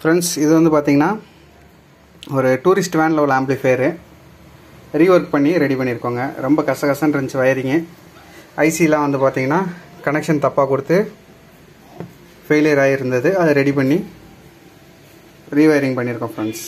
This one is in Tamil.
ஃப்ரெண்ட்ஸ் இது வந்து பார்த்தீங்கன்னா ஒரு டூரிஸ்ட் வேனில் உள்ள ஆம்பிளிஃபையரு ரீஒர்க் பண்ணி ரெடி பண்ணியிருக்கோங்க ரொம்ப கசகசன்னு இருந்துச்சு வயரிங்கு ஐசிலாம் வந்து பார்த்தீங்கன்னா கனெக்ஷன் தப்பாக கொடுத்து ஃபெயிலியர் ஆகியிருந்தது அதை ரெடி பண்ணி ரீவயரிங் பண்ணியிருக்கோம் ஃப்ரெண்ட்ஸ்